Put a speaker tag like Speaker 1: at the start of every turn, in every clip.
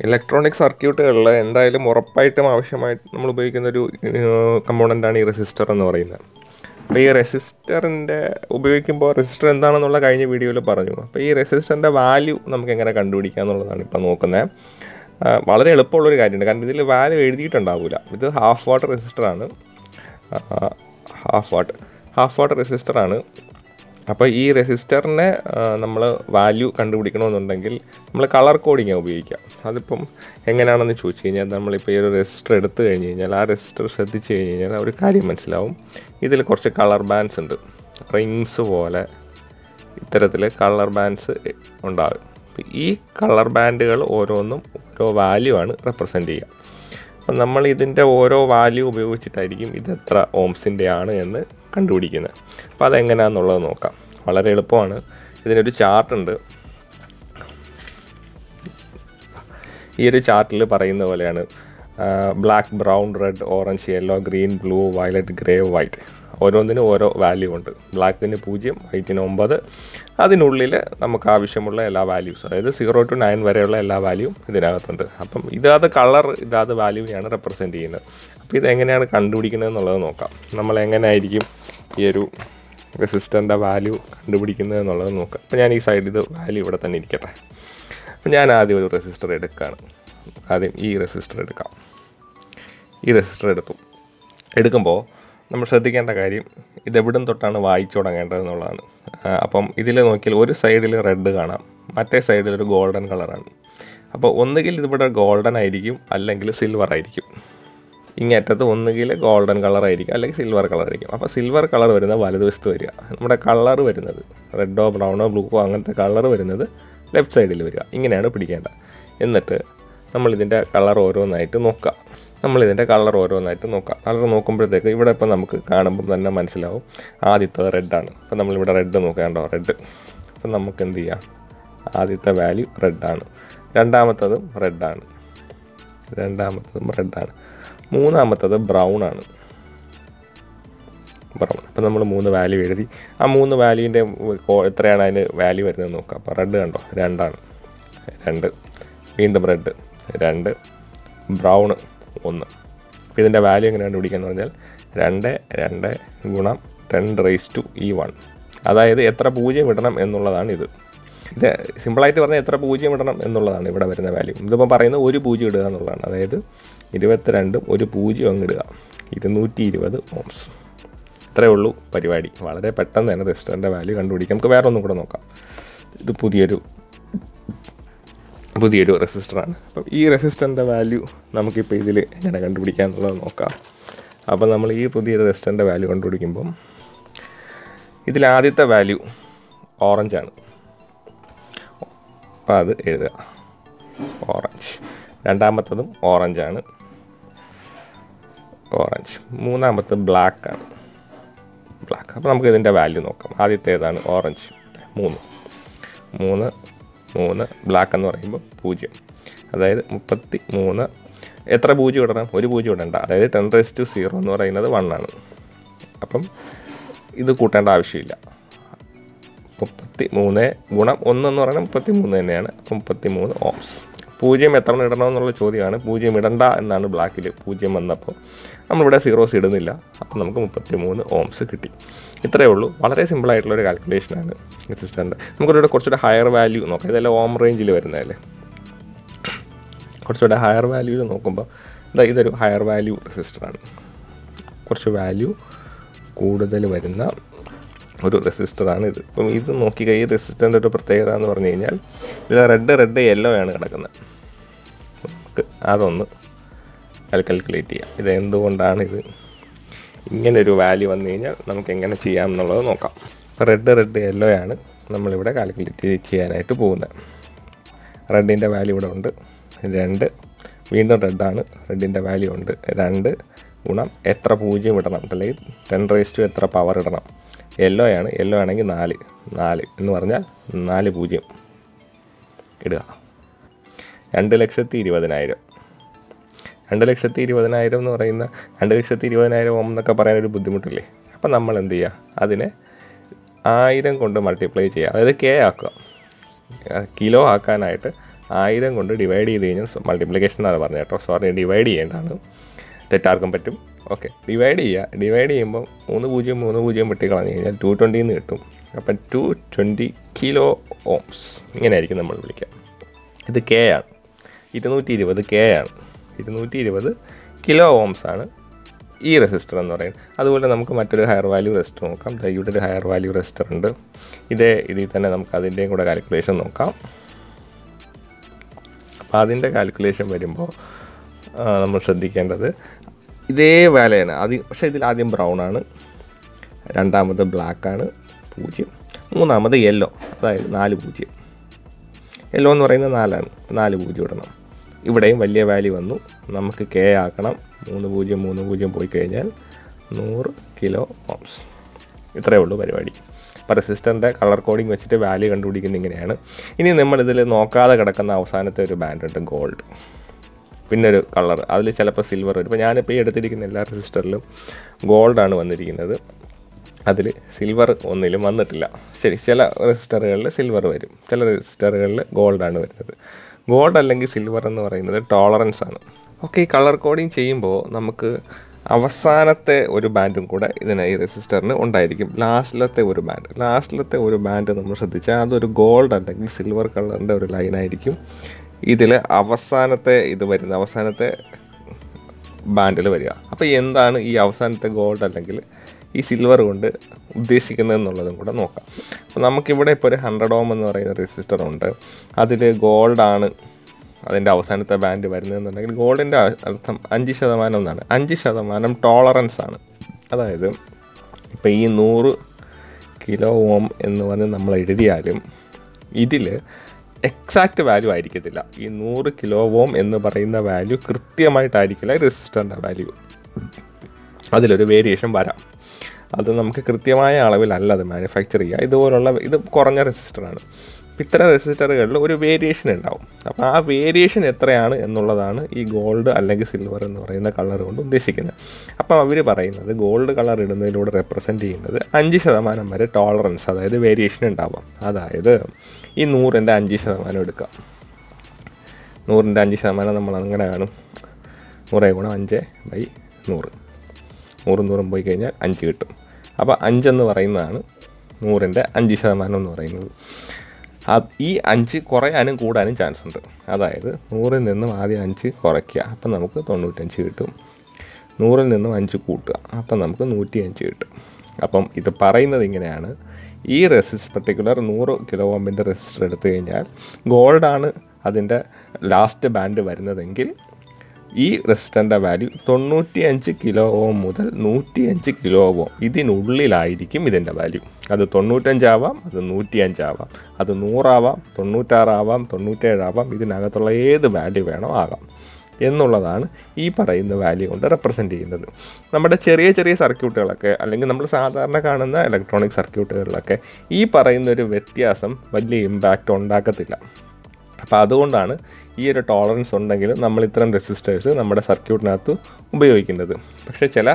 Speaker 1: Electronic സർക്യൂട്ടുകളിൽ എന്തായാലും ഉറപ്പായിട്ടും ആവശ്യമായിട്ട് നമ്മൾ ഉപയോഗിക്കുന്ന ഒരു കമ്പോണന്റാണ് ഈ റെസിസ്റ്റർ എന്ന് പറയുന്നത്. അപ്പോൾ ഈ റെസിസ്റ്ററിന്റെ ഉപയോഗിക്കുമ്പോൾ റെസിസ്റ്റർ എന്താണെന്നുള്ള കഴിഞ്ഞ വീഡിയോയിൽ പറഞ്ഞു. അപ്പോൾ ഈ റെസിസ്റ്ററിന്റെ വാല്യൂ നമുക്ക് എങ്ങനെ കണ്ടുപിടിക്കുക എന്നുള്ളതാണ് ഇപ്പോൾ നോക്കുന്നത് വളരെ എളുപ്പമുള്ളൊരു കാര്യമുണ്ട്. കാരണം ഇതിൽ വാല്യൂ എഴുതിയിട്ടുണ്ടാവില്ല ഇത് ഹാഫ് വാട്ട് റെസിസ്റ്ററാണ് ഹാഫ് വാട്ട് ഹാഫ് വാട്ട് റെസിസ്റ്ററാണ് അപ്പോൾ ഈ റെസിസ്റ്ററിനെ നമ്മൾ വാല്യൂ കണ്ടുപിടിക്കണമെന്നുണ്ടെങ്കിൽ നമ്മൾ കളർ കോഡിങ്ങാണ് ഉപയോഗിക്കുക അതിപ്പം എങ്ങനെയാണെന്ന് ചോദിച്ചു കഴിഞ്ഞാൽ നമ്മളിപ്പോൾ ഈ ഒരു റെസിസ്റ്റർ എടുത്തു കഴിഞ്ഞ് കഴിഞ്ഞാൽ ആ റെസിസ്റ്റർ ശ്രദ്ധിച്ചു കഴിഞ്ഞ് കഴിഞ്ഞാൽ ഒരു കാര്യം മനസ്സിലാവും. ഇതിൽ കുറച്ച് കളർ ബാൻസ് ഉണ്ട്. റിങ്സ് പോലെ ഇത്തരത്തിൽ കളർ ബാൻസ് ഉണ്ടാകും. ഈ കളർ ബാൻഡുകൾ ഓരോന്നും ഓരോ വാല്യൂ ആണ് റെപ്രസെന്റ് ചെയ്യുക. അപ്പം നമ്മൾ ഇതിന്റെ ഓരോ വാല്യൂ ഉപയോഗിച്ചിട്ടായിരിക്കും ഇത് എത്ര ഓംസിന്റെ ആണ് എന്ന് കണ്ടുപിടിക്കുന്നത്. അപ്പോൾ അതെങ്ങനെയാണെന്നുള്ളത് നോക്കാം. വളരെ എളുപ്പമാണ്. ഇതിനൊരു ചാർട്ടുണ്ട്. ഈ ഒരു ചാർട്ടിൽ പറയുന്ന പോലെയാണ് black brown red orange yellow green blue violet grey white ഓരോന്നിനും ഓരോ വാല്യൂ ഉണ്ട്. ബ്ലാക്കിന് പൂജ്യം വൈറ്റിന് ഒമ്പത്. അതിനുള്ളിൽ നമുക്ക് ആവശ്യമുള്ള എല്ലാ വാല്യൂസ് അതായത് സീറോ ടു നയൻ വരെയുള്ള എല്ലാ വാല്യൂവും ഇതിനകത്തുണ്ട്. അപ്പം ഇതാത് കളർ ഇതാത് വാല്യൂവിനെയാണ് റെപ്രസെന്റ് ചെയ്യുന്നത്. അപ്പോൾ ഇതെങ്ങനെയാണ് കണ്ടുപിടിക്കുന്നത് എന്നുള്ളത് നോക്കാം. നമ്മൾ എങ്ങനെയായിരിക്കും ഈ ഒരു റെസിസ്റ്ററിന്റെ വാല്യൂ കണ്ടുപിടിക്കുന്നത് എന്നുള്ളത് നോക്കാം. അപ്പോൾ ഞാൻ ഈ സൈഡിൽ ഇത് വാല്യൂ ഇവിടെ തന്നെ ഇരിക്കട്ടെ. അപ്പോൾ ഞാൻ ആദ്യം ഒരു റെസിസ്റ്റർ എടുക്കുകയാണ് ആദ്യം ഈ റെസിസ്റ്റർ എടുക്കാം. ഈ റെസിസ്റ്റർ എടുത്തു. എടുക്കുമ്പോൾ നമ്മൾ ശ്രദ്ധിക്കേണ്ട കാര്യം ഇതെവിടം തൊട്ടാണ് വായിച്ചു തുടങ്ങേണ്ടത് എന്നുള്ളതാണ്. അപ്പം ഇതിൽ നോക്കിയാൽ ഒരു സൈഡിൽ റെഡ് കാണാം. മറ്റേ സൈഡിൽ ഒരു ഗോൾഡൻ കളറാണ് അപ്പോൾ ഒന്നുകിൽ ഇതിവിടെ ഗോൾഡൻ ആയിരിക്കും അല്ലെങ്കിൽ സിൽവർ ആയിരിക്കും. ഇങ്ങേറ്റത്ത് ഒന്നുകിൽ ഗോൾഡൻ കളർ ആയിരിക്കും അല്ലെങ്കിൽ സിൽവർ കളർ ആയിരിക്കും അപ്പോൾ സിൽവർ കളർ വരുന്ന വലതുവശത്ത് വരിക. നമ്മുടെ കളർ വരുന്നത് റെഡോ ബ്രൗണോ ബ്ലൂക്കോ അങ്ങനത്തെ കളർ വരുന്നത് ലെഫ്റ്റ് സൈഡിൽ വരിക. ഇങ്ങനെയാണ് പിടിക്കേണ്ടത്. എന്നിട്ട് നമ്മളിതിന്റെ കളർ ഓരോന്നായിട്ട് നോക്കുക. നമ്മളിതിന്റെ കളർ ഓരോന്നായിട്ട് നോക്കാം കളർ നോക്കുമ്പോഴത്തേക്ക് ഇവിടെ ഇപ്പം നമുക്ക് കാണുമ്പം തന്നെ മനസ്സിലാവും. ആദ്യത്തെ റെഡാണ്. അപ്പം നമ്മളിവിടെ റെഡ് നോക്കേണ്ടോ റെഡ്. അപ്പോൾ നമുക്ക് എന്ത് ചെയ്യാം? ആദ്യത്തെ വാല്യൂ റെഡാണ്. രണ്ടാമത്തതും റെഡാണ്. രണ്ടാമത്തതും റെഡാണ്. മൂന്നാമത്തത് ബ്രൗൺ ആണ്. ബ്രൗൺ അപ്പോൾ നമ്മൾ മൂന്ന് വാല്യൂ എഴുതി. ആ മൂന്ന് വാല്യൂവിന്റെ എത്രയാണ് അതിന് വാല്യൂ വരുന്നത് നോക്കാം. അപ്പോൾ റെഡ് കണ്ടോ? രണ്ടാണ്. രണ്ട്. വീണ്ടും റെഡ് രണ്ട്. ബ്രൗൺ ഒന്ന്. ഇതിന്റെ വാല്യൂ എങ്ങനെ കണ്ടുപിടിക്കാന്ന് പറഞ്ഞാൽ രണ്ട് രണ്ട് ഗുണം ടെൻ റേസ് ടു ഈ വൺ അതായത് എത്ര പൂജ്യം ഇടണം എന്നുള്ളതാണ് ഇത്. ഇത് സിമ്പിളായിട്ട് പറഞ്ഞാൽ എത്ര പൂജ്യം ഇടണം എന്നുള്ളതാണ് ഇവിടെ വരുന്ന വാല്യൂ ഇതിപ്പോൾ പറയുന്നത് ഒരു പൂജ്യം ഇടുക എന്നുള്ളതാണ്. അതായത് ഇരുപത്തിരണ്ടും ഒരു പൂജ്യം അങ്ങ് ഇടുക. ഇരുന്നൂറ്റി ഇരുപത് ഓംസ് ഇത്രയേ ഉള്ളൂ പരിപാടി. വളരെ പെട്ടെന്ന് തന്നെ റെസിസ്റ്ററിന്റെ വാല്യൂ കണ്ടുപിടിക്കാം. നമുക്ക് വേറെ ഒന്നും കൂടെ നോക്കാം. ഇത് പുതിയൊരു പുതിയൊരു റെസിസ്റ്ററാണ് അപ്പം ഈ റെസിസ്റ്ററിന്റെ വാല്യൂ നമുക്കിപ്പോൾ ഇതിൽ എങ്ങനെ കണ്ടുപിടിക്കാം എന്നുള്ളത് നോക്കാം. അപ്പോൾ നമ്മൾ ഈ പുതിയ റെസിസ്റ്ററിന്റെ വാല്യൂ കണ്ടുപിടിക്കുമ്പം ഇതിൽ ആദ്യത്തെ വാല്യൂ ഓറഞ്ചാണ് അപ്പോൾ അത് എഴുതുക. ഓറഞ്ച് രണ്ടാമത്തതും ഓറഞ്ചാണ് ഓറഞ്ച് മൂന്നാമത്തത് ബ്ലാക്ക് ആണ്. ബ്ലാക്ക് അപ്പോൾ നമുക്ക് ഇതിന്റെ വാല്യൂ നോക്കാം. ആദ്യത്തെ ഏതാണ് ഓറഞ്ച് മൂന്ന്. മൂന്ന് മൂന്ന് ബ്ലാക്ക് എന്ന് പറയുമ്പോൾ പൂജ്യം. അതായത് മുപ്പത്തി മൂന്ന് എത്ര പൂജ്യം ഇടണം? ഒരു പൂജ്യം ഇടണ്ട. അതായത് ടെൻ റേസ് ടു സീറോ എന്ന് പറയുന്നത് വണ്ണാണ് അപ്പം ഇത് കൂട്ടേണ്ട ആവശ്യമില്ല. മുപ്പത്തി മൂന്ന് ഗുണം ഒന്ന് എന്ന് പറഞ്ഞാൽ മുപ്പത്തി മൂന്ന് തന്നെയാണ്. മുപ്പത്തി മൂന്ന് ഓംസ് പൂജ്യം എത്ര ഇടണം എന്നുള്ള ചോദ്യമാണ്. പൂജ്യം ഇടണ്ട എന്നാണ് ബ്ലാക്കിൽ പൂജ്യം വന്നപ്പോൾ. നമ്മളിവിടെ സീറോസ് ഇടുന്നില്ല. അപ്പോൾ നമുക്ക് മുപ്പത്തി മൂന്ന് ഓംസ് കിട്ടി. ഇത്രയേ ഉള്ളൂ. വളരെ സിമ്പിളായിട്ടുള്ള ഒരു കാൽക്കുലേഷനാണ് റെസിസ്റ്ററിന്റെ നമുക്കിവിടെ കുറച്ചുകൂടെ ഹയർ വാല്യൂ നോക്കാം. ഇതെല്ലാം ഓം റേഞ്ചിൽ വരുന്നതല്ലേ? കുറച്ചുകൂടെ ഹയർ വാല്യൂ നോക്കുമ്പോൾ ഇതാ ഇതൊരു ഹയർ വാല്യൂ റെസിസ്റ്ററാണ് കുറച്ച് വാല്യൂ കൂടുതൽ വരുന്ന ഒരു റെസിസ്റ്ററാണ് ഇത്. അപ്പം ഇത് നോക്കി ഈ റെസിസ്റ്ററിന്റെ ഒരു പ്രത്യേകത എന്ന് പറഞ്ഞു കഴിഞ്ഞാൽ ഇതിൽ റെഡ് റെഡ് യെല്ലോ ആണ് കിടക്കുന്നത്. നമുക്ക് അതൊന്ന് കാൽക്കുലേറ്റ് ചെയ്യാം. ഇത് എന്തുകൊണ്ടാണ് ഇത് ഇങ്ങനെ ഒരു വാല്യൂ വന്നു കഴിഞ്ഞാൽ നമുക്ക് എങ്ങനെ ചെയ്യാം എന്നുള്ളത് നോക്കാം. ഇപ്പോൾ റെഡ് റെഡ് യെല്ലോ ആണ് നമ്മളിവിടെ കാൽക്കുലേറ്റ് ചെയ്യാനായിട്ട് പോകുന്നത്. റെഡിന്റെ വാല്യൂ ഇവിടെ ഉണ്ട്. രണ്ട്. വീണ്ടും റെഡാണ്. റെഡിന്റെ വാല്യൂ ഉണ്ട്. രണ്ട്. ഗുണം എത്ര പൂജ്യം ഇടണം? അല്ലെങ്കിൽ ടെൻ റേസ് ടു എത്ര പവർ ഇടണം? യെല്ലോ ആണ് യെല്ലോ ആണെങ്കിൽ നാല്. നാല് എന്ന് പറഞ്ഞാൽ നാല് പൂജ്യം ഇടുക. രണ്ട് ലക്ഷത്തി ഇരുപതിനായിരം. രണ്ട് ലക്ഷത്തി ഇരുപതിനായിരം എന്ന് പറയുന്ന രണ്ട് ലക്ഷത്തി ഇരുപതിനായിരം ഓം എന്നൊക്കെ പറയാൻ ഒരു ബുദ്ധിമുട്ടില്ലേ? അപ്പം നമ്മൾ എന്ത് ചെയ്യുക? അതിനെ ആയിരം കൊണ്ട് മൾട്ടിപ്ലൈ ചെയ്യുക. അതായത് കെ ആക്കുക. കിലോ ആക്കാനായിട്ട് ആയിരം കൊണ്ട് ഡിവൈഡ് ചെയ്ത് കഴിഞ്ഞാൽ മൾട്ടിപ്ലിക്കേഷൻ എന്നാണ് പറഞ്ഞത് കേട്ടോ. സോറി ഡിവൈഡ് ചെയ്യേണ്ടതാണ്. തെറ്റാർക്കും പറ്റും. ഓക്കെ ഡിവൈഡ് ചെയ്യുക. ഡിവൈഡ് ചെയ്യുമ്പോൾ മൂന്ന് പൂജ്യം മൂന്ന് പൂജ്യം വെട്ടി കളഞ്ഞു കഴിഞ്ഞാൽ ടു ട്വന്റിന്ന് കിട്ടും. അപ്പം ടു ട്വന്റി കിലോ ഓംസ് ഇങ്ങനെയായിരിക്കും നമ്മൾ വിളിക്കുക. ഇത് കെ ആണ്. ഇരുന്നൂറ്റി ഇരുപത് കെ ആണ്. ഇരുന്നൂറ്റി ഇരുപത് കിലോ ഓംസ് ആണ് ഈ റെസിസ്റ്റർ എന്ന് പറയുന്നത്. അതുപോലെ നമുക്ക് മറ്റൊരു ഹയർ വാല്യൂ റെസിസ്റ്റർ നോക്കാം. ഇവിടെ ഒരു ഹയർ വാല്യൂ റെസിസ്റ്റർ ഉണ്ട്. ഇതേ ഇതിൽ തന്നെ നമുക്ക് അതിന്റെയും കൂടെ കാൽക്കുലേഷൻ നോക്കാം. അപ്പോൾ അതിന്റെ കാൽക്കുലേഷൻ വരുമ്പോൾ നമ്മൾ ശ്രദ്ധിക്കേണ്ടത്. ഇതേ വിലയാണ്. ആദ്യം പക്ഷേ ഇതിൽ ആദ്യം ബ്രൗൺ ആണ്. രണ്ടാമത് ബ്ലാക്ക് ആണ്. പൂജ്യം. മൂന്നാമത് യെല്ലോ അതായത് നാല് പൂജ്യം. യെല്ലോ എന്ന് പറയുന്നത് നാലാണ്. നാല് പൂജ്യം ഇടണം. ഇവിടെയും വലിയ വാല്യൂ വന്നു. നമുക്ക് കെ ആക്കണം. മൂന്ന് പൂജ്യം മൂന്ന് പൂജ്യം പോയി കഴിഞ്ഞാൽ നൂറ് കിലോ ഓംസ് ഇത്രയേ ഉള്ളൂ പരിപാടി. അപ്പോൾ റെസിസ്റ്ററിന്റെ കളർ കോഡിംഗ് വെച്ചിട്ട് വാല്യൂ കണ്ടുപിടിക്കുന്നത് ഇങ്ങനെയാണ്. ഇനി നമ്മളിതിൽ നോക്കാതെ കിടക്കുന്ന അവസാനത്തെ ഒരു ബാൻഡ് ഉണ്ട് ഗോൾഡ് പിന്നെ ഒരു കളർ അതിൽ ചിലപ്പോൾ സിൽവർ വരും. ഇപ്പോൾ ഞാനിപ്പോൾ ഈ എടുത്തിരിക്കുന്ന എല്ലാ റെസിസ്റ്ററിലും ഗോൾഡാണ് വന്നിരിക്കുന്നത്. അതിൽ സിൽവർ ഒന്നിലും വന്നിട്ടില്ല. ശരി ചില റെസിസ്റ്ററുകളിൽ സിൽവർ വരും. ചില റെസിസ്റ്ററുകളിൽ ഗോൾഡാണ് വരുന്നത്. ഗോൾഡ് അല്ലെങ്കിൽ സിൽവർ എന്ന് പറയുന്നത് ടോളറൻസ് ആണ്. ഓക്കെ ഈ കളർ കോഡിങ് ചെയ്യുമ്പോൾ നമുക്ക് അവസാനത്തെ ഒരു ബാൻഡും കൂടെ ഇതിന് ഈ റെസിസ്റ്ററിന് ഉണ്ടായിരിക്കും. ലാസ്റ്റിലത്തെ ഒരു ബാൻഡ് ലാസ്റ്റിലത്തെ ഒരു ബാൻഡ് നമ്മൾ ശ്രദ്ധിച്ചാൽ അതൊരു ഗോൾഡ് അല്ലെങ്കിൽ സിൽവർ കളറിന്റെ ഒരു ലൈനായിരിക്കും ഇതിൽ അവസാനത്തെ ഇത് വരുന്ന അവസാനത്തെ ബാൻഡിൽ വരിക. അപ്പോൾ എന്താണ് ഈ അവസാനത്തെ ഗോൾഡ് അല്ലെങ്കിൽ ഈ സിൽവർ കൊണ്ട് ഉദ്ദേശിക്കുന്നത് എന്നുള്ളതും കൂടെ നോക്കാം. അപ്പോൾ നമുക്കിവിടെ ഇപ്പോൾ ഒരു ഹൺഡ്രഡ് ഓം എന്ന് പറയുന്ന റെസിസ്റ്റർ ഉണ്ട്. അതിൽ ഗോൾഡാണ് അതിന്റെ അവസാനത്തെ ബാൻഡ് വരുന്നതെന്നുണ്ടെങ്കിൽ ഗോൾഡിന്റെ അർത്ഥം അഞ്ച് ശതമാനം എന്നാണ്. അഞ്ച് ശതമാനം ടോളറൻസ് ആണ്. അതായത് ഇപ്പോൾ ഈ നൂറ് കിലോ ഓം എന്ന് പറഞ്ഞ് നമ്മൾ എഴുതിയാലും ഇതിൽ എക്സാക്റ്റ് വാല്യൂ ആയിരിക്കത്തില്ല. ഈ നൂറ് കിലോ ഓം എന്ന് പറയുന്ന വാല്യൂ കൃത്യമായിട്ടായിരിക്കില്ല റെസിസ്റ്ററിന്റെ വാല്യൂ അതിലൊരു വേരിയേഷൻ വരാം. അത് നമുക്ക് കൃത്യമായ അളവിലല്ല അത് മാനുഫാക്ചർ ചെയ്യുക. ഇതുപോലുള്ള ഇത് കുറഞ്ഞ റെസിസ്റ്ററാണ് ഇത്തരം റെസിസ്റ്ററുകളിൽ ഒരു വേരിയേഷൻ ഉണ്ടാവും. അപ്പോൾ ആ വേരിയേഷൻ എത്രയാണ് എന്നുള്ളതാണ് ഈ ഗോൾഡ് അല്ലെങ്കിൽ സിൽവർ എന്ന് പറയുന്ന കളർ കൊണ്ട് ഉദ്ദേശിക്കുന്നത്. അപ്പം അവർ പറയുന്നത് ഗോൾഡ് കളർ ഇടുന്നതിലൂടെ റെപ്രസെന്റ് ചെയ്യുന്നത് അഞ്ച് ശതമാനം വരെ ടോളറൻസ് അതായത് വേരിയേഷൻ ഉണ്ടാവാം. അതായത് ഈ നൂറിന്റെ അഞ്ച് ശതമാനം എടുക്കാം. നൂറിന്റെ അഞ്ച് ശതമാനം നമ്മൾ അങ്ങനെ കാണും. നൂറേ ഗുണം അഞ്ച് ബൈ നൂറ്. നൂറ് നൂറും പോയി കഴിഞ്ഞാൽ അഞ്ച് കിട്ടും. അപ്പോൾ അഞ്ചെന്ന് പറയുന്നതാണ് നൂറിന്റെ അഞ്ച് ശതമാനം എന്ന് പറയുന്നത്. ഈ അഞ്ച് കുറയാനും കൂടാനും ചാൻസ് ഉണ്ട് അതായത് നൂറിൽ നിന്നും ആദ്യം അഞ്ച് കുറയ്ക്കുക. അപ്പം നമുക്ക് തൊണ്ണൂറ്റഞ്ച് കിട്ടും. നൂറിൽ നിന്നും അഞ്ച് കൂട്ടുക. അപ്പം നമുക്ക് നൂറ്റി അഞ്ച് കിട്ടും. അപ്പം ഇത് പറയുന്നത് ഇങ്ങനെയാണ്. ഈ റെസിസ്റ്റ് പർട്ടിക്കുലർ നൂറ് കിലോ ഓമിന്റെ റെസിസ്റ്റർ എടുത്തു കഴിഞ്ഞാൽ ഗോൾഡാണ് അതിന്റെ ലാസ്റ്റ് ബാൻഡ് വരുന്നതെങ്കിൽ ഈ റെസിസ്റ്ററിന്റെ വാല്യൂ തൊണ്ണൂറ്റി അഞ്ച് കിലോ ഓം മുതൽ നൂറ്റി അഞ്ച് കിലോ ഓം ഇതിനുള്ളിലായിരിക്കും ഇതിന്റെ വാല്യൂ അത് തൊണ്ണൂറ്റഞ്ചാവാം അത് നൂറ്റി അഞ്ചാവാം അത് നൂറാവാം തൊണ്ണൂറ്റാറാവാം തൊണ്ണൂറ്റേഴാവാം ഇതിനകത്തുള്ള ഏത് വാല്യൂ വേണോ ആകാം. എന്നുള്ളതാണ് ഈ പറയുന്ന വാല്യൂ കൊണ്ട് റെപ്രസെന്റ് ചെയ്യുന്നത്. നമ്മുടെ ചെറിയ ചെറിയ സർക്യൂട്ടുകളൊക്കെ അല്ലെങ്കിൽ നമ്മൾ സാധാരണ കാണുന്ന ഇലക്ട്രോണിക് സർക്യൂട്ടുകളിലൊക്കെ ഈ പറയുന്ന ഒരു വ്യത്യാസം വലിയ ഇമ്പാക്റ്റ് ഉണ്ടാക്കത്തില്ല. അപ്പോൾ അതുകൊണ്ടാണ് ഈ ഒരു ടോളറൻസ് ഉണ്ടെങ്കിലും നമ്മൾ ഇത്തരം റെസിസ്റ്റേഴ്സ് നമ്മുടെ സർക്യൂട്ടിനകത്ത് ഉപയോഗിക്കുന്നത് പക്ഷേ ചില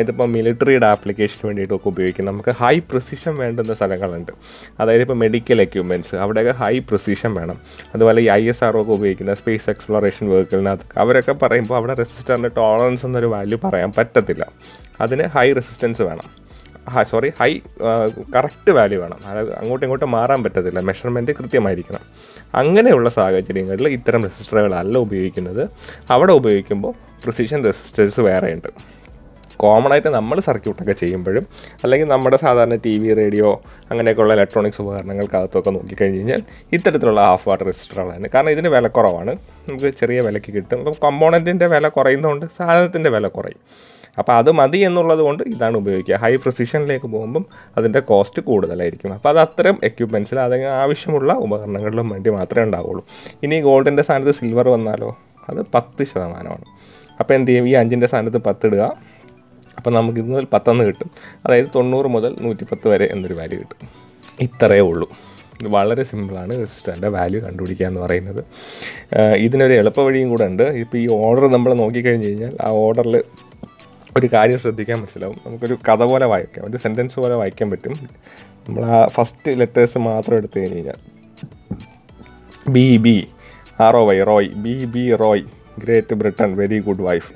Speaker 1: ഇതിപ്പോൾ മിലിറ്ററിയുടെ ആപ്ലിക്കേഷന് വേണ്ടിയിട്ടൊക്കെ ഉപയോഗിക്കും. നമുക്ക് ഹൈ പ്രിസിഷൻ വേണ്ടുന്ന സ്ഥലങ്ങളുണ്ട്. അതായത് ഇപ്പോൾ മെഡിക്കൽ എക്യുപ്മെന്റ്സ് അവിടെയൊക്കെ ഹൈ പ്രിസിഷൻ വേണം. അതുപോലെ ഈ ഐ എസ് ആർ ഒക്കെ ഉപയോഗിക്കുന്ന സ്പേസ് എക്സ്പ്ലോറേഷൻ വർക്കുകളിനകത്ത് അവരൊക്കെ പറയുമ്പോൾ അവിടെ റെസിസ്റ്ററിന്റെ ടോളറൻസ് എന്നൊരു വാല്യൂ പറയാൻ പറ്റത്തില്ല. അതിന് ഹൈ റെസിസ്റ്റൻസ് വേണം. സോറി ഹൈ കറക്റ്റ് വാല്യൂ വേണം. അതായത് അങ്ങോട്ടും ഇങ്ങോട്ടും മാറാൻ പറ്റത്തില്ല. മെഷർമെന്റ് കൃത്യമായിരിക്കണം. അങ്ങനെയുള്ള സാഹചര്യങ്ങളിൽ ഇത്തരം റെസിസ്റ്ററുകളല്ല ഉപയോഗിക്കുന്നത്. അവിടെ ഉപയോഗിക്കുമ്പോൾ പ്രിസിഷൻ റെസിസ്റ്റേഴ്സ് വേറെയുണ്ട് കോമൺ ആയിട്ട് നമ്മൾ സർക്യൂട്ടൊക്കെ ചെയ്യുമ്പോഴും അല്ലെങ്കിൽ നമ്മുടെ സാധാരണ ടി വി റേഡിയോ അങ്ങനെയൊക്കെയുള്ള ഇലക്ട്രോണിക്സ് ഉപകരണങ്ങൾക്കകത്തൊക്കെ നോക്കിക്കഴിഞ്ഞ് കഴിഞ്ഞാൽ ഇത്തരത്തിലുള്ള ഹാഫ് വാട്ടർ റെസിസ്റ്ററുകളാണ് കാരണം ഇതിന് വില കുറവാണ്. നമുക്ക് ചെറിയ വിലയ്ക്ക് കിട്ടും. അപ്പം കമ്പോണന്റിന്റെ വില കുറയുന്നതുകൊണ്ട് സാധനത്തിന്റെ വില കുറയും. അപ്പോൾ അത് മതി എന്നുള്ളത് കൊണ്ട് ഇതാണ് ഉപയോഗിക്കുക. ഹൈ പ്രിസിഷനിലേക്ക് പോകുമ്പം അതിന്റെ കോസ്റ്റ് കൂടുതലായിരിക്കും. അപ്പോൾ അത് അത്തരം എക്യുപ്മെന്റ്സിൽ അതിന് ആവശ്യമുള്ള ഉപകരണങ്ങളിലും വേണ്ടി മാത്രമേ ഉണ്ടാവുള്ളൂ. ഇനി ഗോൾഡിന്റെ സ്ഥാനത്ത് സിൽവർ വന്നാലോ? അത് പത്ത് ശതമാനമാണ്. അപ്പോൾ എന്ത് ചെയ്യും? ഈ അഞ്ചിന്റെ സ്ഥാനത്ത് പത്ത് ഇടുക. അപ്പോൾ നമുക്ക് ഇതിൽ മുതൽ പത്തെന്ന് കിട്ടും. അതായത് തൊണ്ണൂറ് മുതൽ നൂറ്റിപ്പത്ത് വരെ എന്നൊരു വാല്യൂ കിട്ടും. ഇത്രയേ ഉള്ളൂ. വളരെ സിമ്പിളാണ് റെസിസ്റ്ററിന്റെ വാല്യൂ കണ്ടുപിടിക്കുക എന്ന് പറയുന്നത്. ഇതിനൊരു എളുപ്പ വഴിയും കൂടെ ഉണ്ട്. ഇപ്പോൾ ഈ ഓർഡർ നമ്മൾ നോക്കിക്കഴിഞ്ഞ് കഴിഞ്ഞാൽ ആ ഓർഡറിൽ ഒരു കാര്യം ശ്രദ്ധിക്കാൻ മനസ്സിലാവും. നമുക്കൊരു കഥ പോലെ വായിക്കാം. ഒരു സെന്റൻസ് പോലെ വായിക്കാൻ പറ്റും. നമ്മൾ ആ ഫസ്റ്റ് ലെറ്റേഴ്സ് മാത്രം എടുത്തു കഴിഞ്ഞ് കഴിഞ്ഞാൽ. B B R O Y Roy B B Roy great Britain very good wife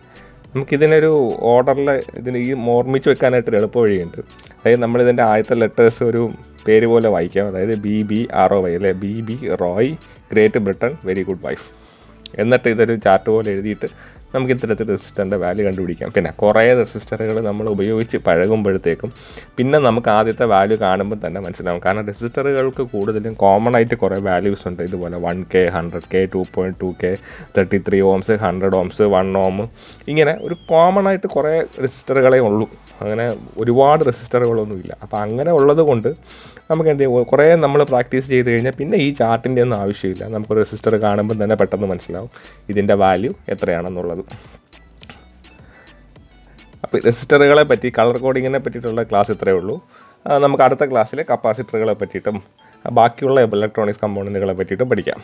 Speaker 1: നമുക്കിതിനൊരു ഓർഡറിൽ ഇതിന് ഈ ഓർമ്മിച്ച് വെക്കാനായിട്ടൊരു എളുപ്പ വഴിയുണ്ട് അതായത് നമ്മളിതിന്റെ ആദ്യത്തെ ലെറ്റേഴ്സ് ഒരു പേര് പോലെ വായിക്കാം. അതായത് B B R O Y അല്ലെ? B B Roy great Britain very good wife എന്നിട്ട് ഇതൊരു ചാർട്ട് പോലെ എഴുതിയിട്ട് നമുക്ക് ഇത്തരത്തിൽ റെസിസ്റ്ററിന്റെ വാല്യൂ കണ്ടുപിടിക്കാം. പിന്നെ കുറേ റെസിസ്റ്ററുകൾ നമ്മൾ ഉപയോഗിച്ച് പഴകുമ്പോഴത്തേക്കും പിന്നെ നമുക്ക് ആദ്യത്തെ വാല്യൂ കാണുമ്പോൾ തന്നെ മനസ്സിലാവും. കാരണം റെസിസ്റ്ററുകൾക്ക് കൂടുതലും കോമൺ ആയിട്ട് കുറേ വാല്യൂസ് ഉണ്ട്. ഇതുപോലെ one K hundred K two point two K thirty three ohms hundred ohms one ohm ഇങ്ങനെ ഒരു കോമൺ ആയിട്ട് കുറേ റെസിസ്റ്ററുകളേ ഉള്ളൂ. അങ്ങനെ ഒരുപാട് റെസിസ്റ്ററുകളൊന്നുമില്ല. അപ്പോൾ അങ്ങനെ ഉള്ളത് കൊണ്ട് നമുക്ക് എന്ത് ചെയ്യും? കുറേ നമ്മൾ പ്രാക്ടീസ് ചെയ്ത് കഴിഞ്ഞാൽ പിന്നെ ഈ ചാർട്ടിന്റെ ഒന്നും ആവശ്യമില്ല. നമുക്ക് റെസിസ്റ്റർ കാണുമ്പോൾ തന്നെ പെട്ടെന്ന് മനസ്സിലാവും ഇതിന്റെ വാല്യൂ എത്രയാണെന്നുള്ളത്. അപ്പോൾ റെസിസ്റ്ററുകളെ പറ്റി കളർ കോഡിങ്ങിനെ പറ്റിയിട്ടുള്ള ക്ലാസ് ഇത്രയേ ഉള്ളൂ. നമുക്ക് അടുത്ത ക്ലാസ്സിൽ കപ്പാസിറ്ററുകളെ പറ്റിയിട്ടും ബാക്കിയുള്ള ഇലക്ട്രോണിക്സ് കമ്പോണന്റുകളെ പറ്റിയിട്ടും പഠിക്കാം.